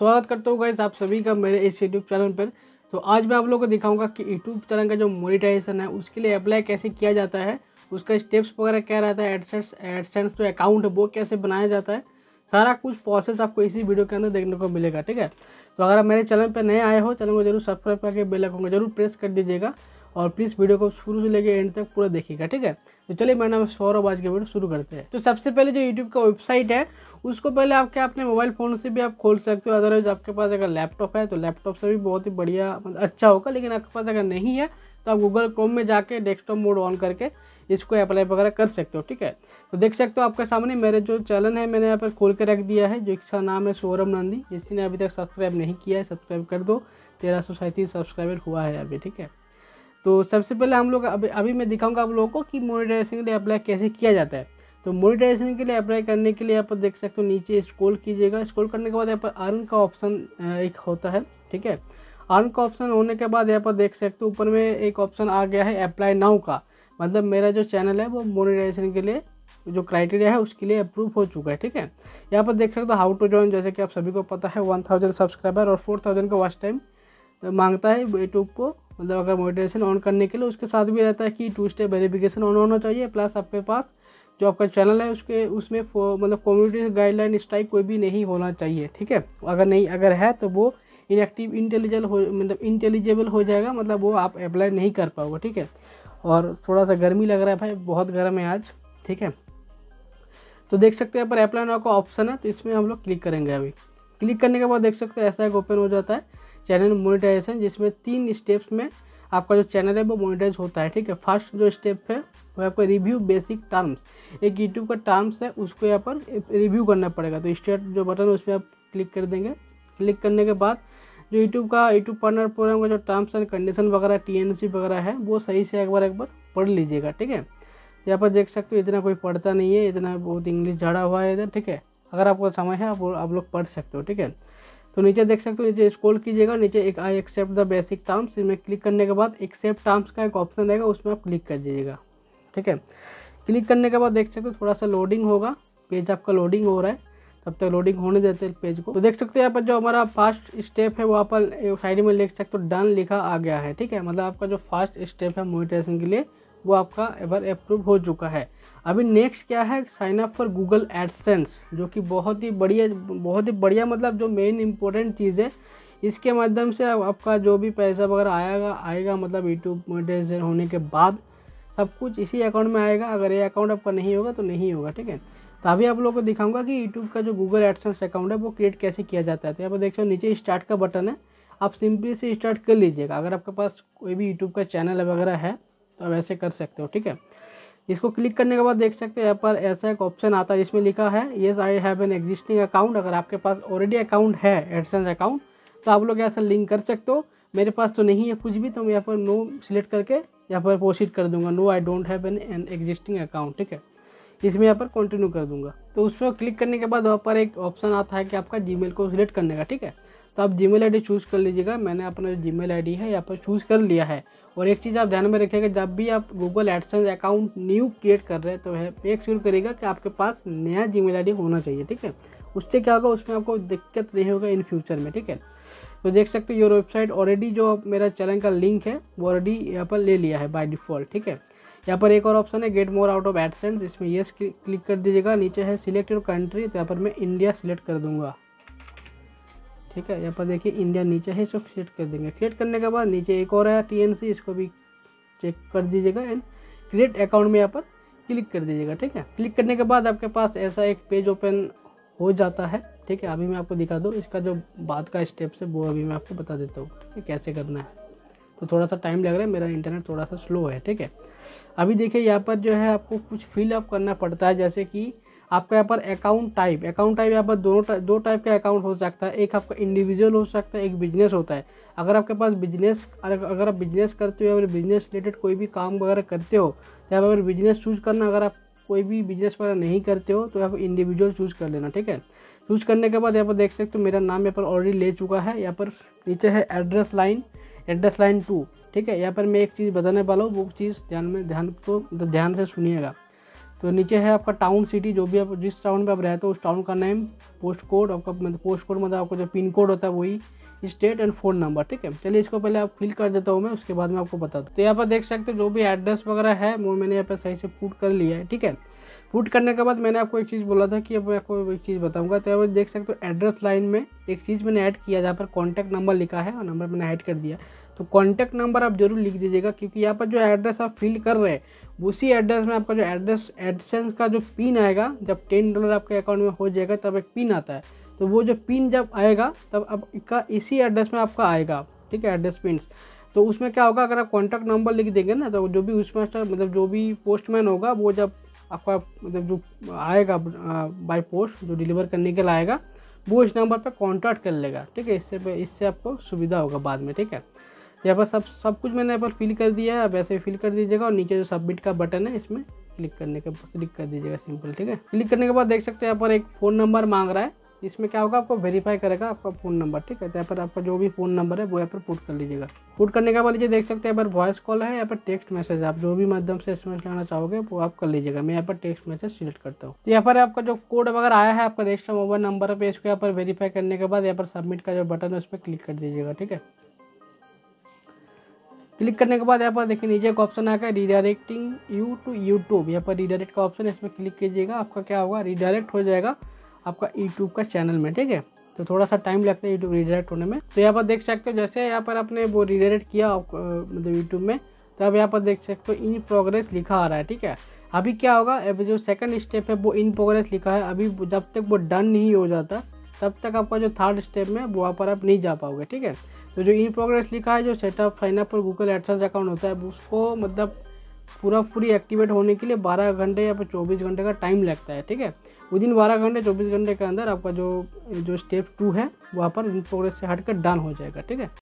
स्वागत करता हूँ गाइस आप सभी का मेरे इस यूट्यूब चैनल पर। तो आज मैं आप लोगों को दिखाऊँगा कि यूट्यूब चैनल का जो मोनिटाइजेशन है, उसके लिए अप्लाई कैसे किया जाता है, उसका स्टेप्स वगैरह क्या रहता है एडसेंस एडसेंस जो अकाउंट है, वो कैसे बनाया जाता है, सारा कुछ प्रोसेस आपको इसी वीडियो के अंदर देखने को मिलेगा, ठीक है? तो अगर आप मेरे चैनल पर नए आए हो, चैनल को ज़रूर सब्सक्राइब करके बेल आइकन को ज़रूर प्रेस कर दीजिएगा। और प्लीज़ वीडियो को शुरू से लेकर एंड तक पूरा देखिएगा, ठीक है? तो चलिए, मेरा नाम सौरभ, आज के वीडियो शुरू करते हैं। तो सबसे पहले जो यूट्यूब का वेबसाइट है, उसको पहले आपके अपने मोबाइल फ़ोन से भी आप खोल सकते हो। अदरवाइज़ आपके पास अगर लैपटॉप है तो लैपटॉप से भी बहुत ही बढ़िया मतलब अच्छा होगा। लेकिन आपके पास अगर नहीं है तो आप गूगल क्रोम में जाके डेस्कटॉप मोड ऑन करके इसको अप्लाई वगैरह कर सकते हो, ठीक है? तो देख सकते हो आपके सामने मेरे जो चैनल है, मैंने यहाँ पर खोल के रख दिया है, जो इसका नाम है सौरभ नंदी। जिसने अभी तक सब्सक्राइब नहीं किया है सब्सक्राइब कर दो। तेरह सौ सैंतीस सब्सक्राइबर हुआ है अभी, ठीक है? तो सबसे पहले हम लोग अभी अभी मैं दिखाऊँगा आप लोगों को कि मोनिटाइजेशन के लिए अप्लाई कैसे किया जाता है। तो मोनिटाइजेशन के लिए अप्लाई करने के लिए पर देख सकते हो, नीचे स्क्रॉल कीजिएगा। स्क्रॉल करने के बाद यहाँ पर अर्न का ऑप्शन एक होता है, ठीक है? अर्न का ऑप्शन होने के बाद यहाँ पर देख सकते हो, ऊपर में एक ऑप्शन आ गया है अप्लाई नाउ का। मतलब मेरा जो चैनल है, वो मोनिटाइजेशन के लिए, जो क्राइटेरिया है, उसके लिए अप्रूव हो चुका है, ठीक है? यहाँ पर देख सकते हो हाउ टू ज्वाइन जैसे कि आप सभी को पता है वन थाउज़ेंड सब्सक्राइबर और फोर थाउज़ेंड का वॉच टाइम माँगता है यूट्यूब को। मतलब अगर मोटिवेशन ऑन करने के लिए उसके साथ भी रहता है कि टू स्टेप वेरिफिकेशन ऑन होना चाहिए प्लस आपके पास जो आपका चैनल है उसके, उसमें मतलब कम्युनिटी गाइडलाइन स्ट्राइक कोई भी नहीं होना चाहिए, ठीक है? अगर नहीं, अगर है तो वो इनएक्टिव इंटेलिजल हो मतलब इंटेलिजेबल हो जाएगा मतलब वो आप अप्लाई नहीं कर पाओगे, ठीक है? और थोड़ा सा गर्मी लग रहा है भाई, बहुत गर्म है आज, ठीक है? तो देख सकते हैं, पर अप्लाई नाउ का ऑप्शन है तो इसमें हम लोग क्लिक करेंगे अभी। क्लिक करने के बाद देख सकते हैं, ऐसा एक ओपन हो जाता है। चैनल मोनिटाइजेशन, जिसमें तीन स्टेप्स में आपका जो चैनल है वो मोनिटाइज होता है, ठीक है? फ़र्स्ट जो स्टेप है, वो आपका रिव्यू बेसिक टर्म्स एक यूट्यूब का टर्म्स है, उसको यहाँ पर रिव्यू करना पड़ेगा। तो स्टेट जो बटन है, उसमें आप क्लिक कर देंगे। क्लिक करने के बाद जो यूट्यूब का यूट्यूब पार्टनर प्रोग्राम का जो टर्म्स एंड कंडीशन वगैरह टीएनसी वगैरह है, वो सही से एक बार एक बार पढ़ लीजिएगा, ठीक है? यहाँ पर देख सकते हो, इतना कोई पढ़ता नहीं है, इतना बहुत इंग्लिश झड़ा हुआ है इधर, ठीक है? अगर आपको समय है, आप आप लोग पढ़ सकते हो, ठीक है? तो नीचे देख सकते हो, नीचे स्क्रॉल कीजिएगा, नीचे एक I accept the basic terms इसमें क्लिक करने के बाद एक्सेप्ट टर्म्स का एक ऑप्शन रहेगा, उसमें आप क्लिक कर दीजिएगा, ठीक है? क्लिक करने के बाद देख सकते हो, थोड़ा सा लोडिंग होगा पेज आपका लोडिंग हो रहा है, तब तक लोडिंग होने देते हैं पेज को। तो देख सकते हो, यहाँ पर जो हमारा फास्ट स्टेप है, वहाँ पर साइड में लिख सकते हो डन लिखा आ गया है, ठीक है? मतलब आपका जो फास्ट स्टेप है मोनिटेशन के लिए वो आपका एवर अप्रूव हो चुका है। अभी नेक्स्ट क्या है? Sign up for Google AdSense जो कि बहुत ही बढ़िया, बहुत ही बढ़िया मतलब जो मेन इंपॉर्टेंट चीज़ है। इसके माध्यम से आपका जो भी पैसा वगैरह आएगा आएगा मतलब यूट्यूब मोनेटाइजेशन होने के बाद सब कुछ इसी अकाउंट में आएगा। अगर ये अकाउंट आपका नहीं होगा तो नहीं होगा, ठीक है? तो अभी आप लोगों को दिखाऊँगा कि यूट्यूब का जो गूगल एडसेंस अकाउंट है, वो क्रिएट कैसे किया जाता है। तो यहाँ पर देख नीचे स्टार्ट का बटन है। आप सिंपली से स्टार्ट कर लीजिएगा। अगर आपके पास कोई भी यूट्यूब का चैनल वगैरह है तो आप ऐसे कर सकते हो, ठीक है? इसको क्लिक करने के बाद देख सकते हो, यहाँ पर ऐसा एक ऑप्शन आता है जिसमें लिखा है yes I have an existing account अगर आपके पास ऑलरेडी अकाउंट है एडसेंस अकाउंट तो आप लोग ऐसा लिंक कर सकते हो। मेरे पास तो नहीं है कुछ भी तो मैं यहाँ पर नो सिलेक्ट करके यहाँ पर प्रोसीड कर दूँगा। No I don't have an an existing account ठीक है? इसमें यहाँ पर कंटिन्यू कर दूँगा। तो उस पर क्लिक करने के बाद वहाँ पर एक ऑप्शन आता है कि आपका जी को सिलेक्ट करने का, ठीक है? तो आप जी मेल चूज़ कर लीजिएगा। मैंने अपना जो मेल है, यहाँ पर चूज़ कर लिया है। और एक चीज़ आप ध्यान में रखिएगा, जब भी आप Google AdSense account new create कर रहे हैं तो मेक श्योर करिएगा कि आपके पास नया जी मेल होना चाहिए, ठीक है? उससे क्या होगा, उसमें आपको दिक्कत नहीं होगा इन फ्यूचर में, ठीक है? तो देख सकते हो योर वेबसाइट ऑलरेडी जो मेरा चैनल का लिंक है, वो ऑलरेडी यहाँ पर ले लिया है बाय डिफ़ॉल्ट ठीक है? यहाँ पर एक और ऑप्शन है get more out of AdSense इसमें येस क्लिक कर दीजिएगा। नीचे है सिलेक्ट योर कंट्री तो यहाँ पर मैं इंडिया सिलेक्ट कर दूँगा। ठीक है? यहाँ पर देखिए इंडिया नीचे है, इसको क्रिएट कर देंगे। क्रिएट करने के बाद नीचे एक और है टीएनसी इसको भी चेक कर दीजिएगा एंड क्रिएट अकाउंट में यहाँ पर क्लिक कर दीजिएगा, ठीक है? क्लिक करने के बाद आपके पास ऐसा एक पेज ओपन हो जाता है, ठीक है? अभी मैं आपको दिखा दूँ, इसका जो बाद का स्टेप्स है, वो अभी मैं आपको बता देता हूँ, ठीक है? कैसे करना है। तो थोड़ा सा टाइम लग रहा है मेरा इंटरनेट थोड़ा सा स्लो है ठीक है? अभी देखिए यहाँ पर जो है आपको कुछ फिलअप करना पड़ता है जैसे कि आपका यहाँ पर अकाउंट टाइप अकाउंट टाइप यहाँ पर दोनों टा, दो टाइप का अकाउंट हो सकता है एक आपका इंडिविजुअल हो सकता है एक बिज़नेस होता है। अगर आपके पास बिज़नेस अगर आप बिज़नेस करते हो या बिज़नेस रिलेटेड कोई भी काम वगैरह करते हो तो यहाँ पर बिज़नेस चूज़ करना अगर आप कोई भी बिज़नेस वगैरह नहीं करते हो तो पर इंडिविजुअल चूज़ कर लेना ठीक है? चूज़ करने के बाद यहाँ पर देख सकते हो मेरा नाम यहाँ पर ऑलरेडी ले चुका है यहाँ पर नीचे है address line address line two, ठीक है? यहाँ पर मैं एक चीज़ बताने वाला हूँ, वो चीज़ ध्यान में, ध्यान को मतलब ध्यान से सुनिएगा। तो नीचे है आपका टाउन सिटी जो भी आप, जिस टाउन में आप रहते हो, उस टाउन का नेम पोस्ट कोड आपका मतलब पोस्ट कोड मतलब आपका जो पिन कोड होता है, वही स्टेट एंड फ़ोन नंबर ठीक है? चलिए इसको पहले आप फिल कर देता हूँ मैं, उसके बाद में आपको बता दूँ। तो यहाँ पर देख सकते हो, जो भी एड्रेस वगैरह है, वो मैंने यहाँ पर सही से पुट कर लिया है, ठीक है? पुट करने के बाद मैंने आपको एक चीज़ बोला था कि अब मैं आपको एक चीज़ बताऊँगा। तो पर देख सकते हो एड्रेस लाइन में एक चीज़ मैंने ऐड किया, जहाँ पर कॉन्टैक्ट नंबर लिखा है और नंबर मैंने ऐड कर दिया। तो कॉन्टैक्ट नंबर आप ज़रूर लिख दीजिएगा, क्योंकि यहाँ पर जो एड्रेस आप फिल कर रहे हैं, उसी एड्रेस में आपका जो एड्रेस एडसेंस का जो पिन आएगा, जब टेन डॉलर आपके अकाउंट में हो जाएगा, तब एक पिन आता है। तो वो जो पिन जब आएगा, तब आपका इसी एड्रेस में आपका आएगा, ठीक है एड्रेस पिन तो उसमें क्या होगा, अगर आप कॉन्टैक्ट नंबर लिख देंगे ना तो जो भी उसमें मतलब जो भी पोस्टमैन होगा, वो जब आपका मतलब जो आएगा बाई पोस्ट जो डिलीवर करने के लिए आएगा, वो इस नंबर पर कॉन्टैक्ट कर लेगा, ठीक है? इससे इससे आपको सुविधा होगा बाद में, ठीक है? यहाँ पर सब सब कुछ मैंने यहाँ पर फिल कर दिया है, आप ऐसे फिल कर दीजिएगा और नीचे जो सबमिट का बटन है, इसमें क्लिक करने के क्लिक कर दीजिएगा सिंपल ठीक है? क्लिक करने के बाद देख सकते हैं यहाँ पर एक फ़ोन नंबर मांग रहा है। इसमें क्या होगा आपको वेरीफाई करेगा आपका फ़ोन नंबर ठीक है तो यहाँ पर आपका जो भी फ़ोन नंबर है वो यहाँ पर पुट कर लीजिएगा पुट करने के बाद ये देख सकते हैं यहाँ पर वॉइस कॉल है यहाँ पर टेक्स्ट मैसेज आप जो भी माध्यम से एस लेना चाहोगे वो आप कर लीजिएगा मैं यहाँ पर टेक्स्ट मैसेज सिलेक्ट करता हूँ तो यहाँ पर आपका जो कोड वगैरह आया है आपका रजिस्टर मोबाइल नंबर पे इसको यहाँ पर वेरीफाई करने के बाद यहाँ पर सबमिट का जो बटन है उस पर क्लिक कर दीजिएगा ठीक है क्लिक करने के बाद यहाँ पर देखिए नीचे एक ऑप्शन आ आएगा रिडायरेक्टिंग यू टू यूट्यूब यहाँ पर रिडायरेक्ट का ऑप्शन है इसमें क्लिक कीजिएगा आपका क्या होगा रिडायरेक्ट हो जाएगा आपका यूट्यूब का चैनल में, ठीक है? तो थोड़ा सा टाइम लगता है यूट्यूब रिडायरेक्ट होने में। तो यहाँ पर देख सकते हो, जैसे यहाँ पर आपने वो रिडायरेक्ट किया मतलब यूट्यूब में तो अब यहाँ पर देख सकते हो इन प्रोग्रेस लिखा आ रहा है, ठीक है? अभी क्या होगा, अभी जो सेकंड स्टेप है, वो इन प्रोग्रेस लिखा है। अभी जब तक वो डन नहीं हो जाता, तब तक आपका जो थर्ड स्टेप में, वो वहाँ पर आप नहीं जा पाओगे, ठीक है? तो जो इन प्रोग्रेस लिखा है, जो सेटअप साइनअप पर गूगल एडसेंस अकाउंट होता है, उसको मतलब पूरा फ्री एक्टिवेट होने के लिए 12 घंटे या फिर 24 घंटे का टाइम लगता है, ठीक है? विद इन बारह घंटे 24 घंटे के अंदर आपका जो जो स्टेप टू है, वहाँ पर इन प्रोग्रेस से हटकर डन हो जाएगा, ठीक है?